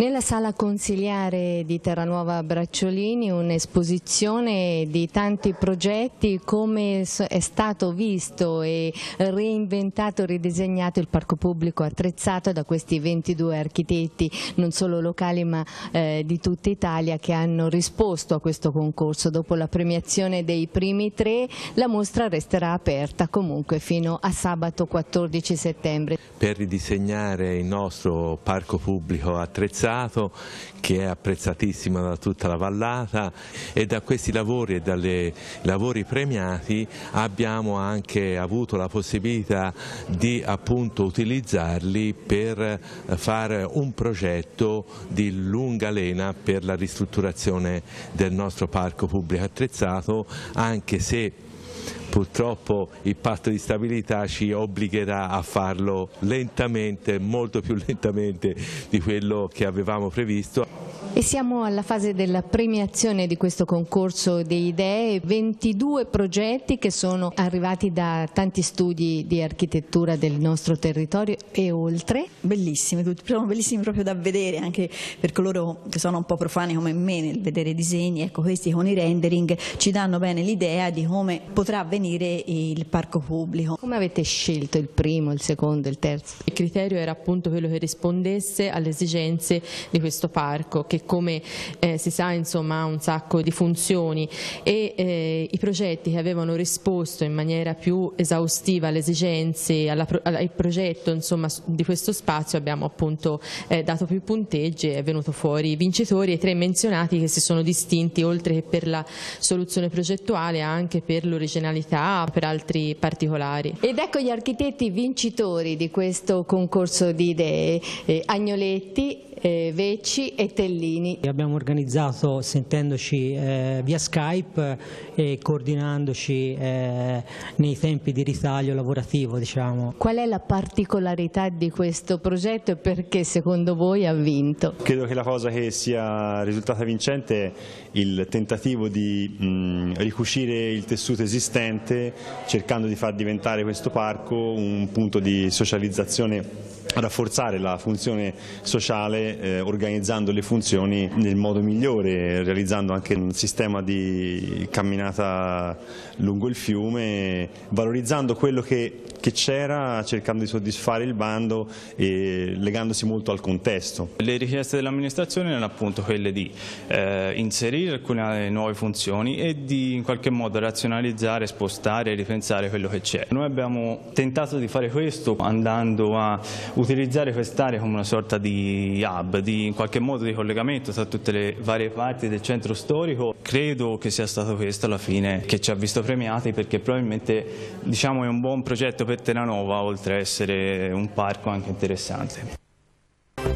Nella sala consiliare di Terranuova Bracciolini un'esposizione di tanti progetti come è stato visto e reinventato, ridisegnato il parco pubblico attrezzato da questi 22 architetti non solo locali ma eh, di tutta Italia che hanno risposto a questo concorso. Dopo la premiazione dei primi tre la mostra resterà aperta comunque fino a sabato 14 settembre. Per ridisegnare il nostro parco pubblico attrezzato realizzato che è apprezzatissimo da tutta la vallata e da questi lavori e dai lavori premiati abbiamo anche avuto la possibilità di appunto utilizzarli per fare un progetto di lunga lena per la ristrutturazione del nostro parco pubblico attrezzato anche se purtroppo il patto di stabilità ci obbligherà a farlo lentamente, molto più lentamente di quello che avevamo previsto. E siamo alla fase della premiazione di questo concorso di idee, 22 progetti che sono arrivati da tanti studi di architettura del nostro territorio e oltre. Bellissimi, sono bellissimi proprio da vedere anche per coloro che sono un po' profani come me nel vedere disegni, ecco questi con i rendering ci danno bene l'idea di come potrà avvenire il parco pubblico. Come avete scelto il primo, il secondo, il terzo? Il criterio era appunto quello che rispondesse alle esigenze di questo parco che come eh, si sa insomma, ha un sacco di funzioni e eh, i progetti che avevano risposto in maniera più esaustiva alle esigenze, alla, al progetto insomma, di questo spazio abbiamo appunto eh, dato più punteggi e è venuto fuori i vincitori e tre menzionati che si sono distinti oltre che per la soluzione progettuale anche per l'originalità, per altri particolari. Ed ecco gli architetti vincitori di questo concorso di idee, eh, Agnoletti, eh, Vecci e Tellini. Abbiamo organizzato sentendoci eh, via Skype e coordinandoci eh, nei tempi di ritaglio lavorativo. Diciamo. Qual è la particolarità di questo progetto e perché secondo voi ha vinto? Credo che la cosa che sia risultata vincente è il tentativo di mh, ricucire il tessuto esistente cercando di far diventare questo parco un punto di socializzazione rafforzare la funzione sociale eh, organizzando le funzioni nel modo migliore, realizzando anche un sistema di camminata lungo il fiume, valorizzando quello che c'era, cercando di soddisfare il bando e legandosi molto al contesto. Le richieste dell'amministrazione erano appunto quelle di eh, inserire alcune nuove funzioni e di in qualche modo razionalizzare, spostare e ripensare quello che c'è. Noi abbiamo tentato di fare questo andando a utilizzare quest'area come una sorta di hub, di in qualche modo di collegamento tra tutte le varie parti del centro storico. Credo che sia stato questo alla fine che ci ha visto premiati perché probabilmente diciamo, è un buon progetto Terranova oltre a essere un parco anche interessante.